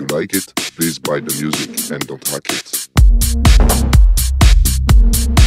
If you like it, please buy the music and don't hack it.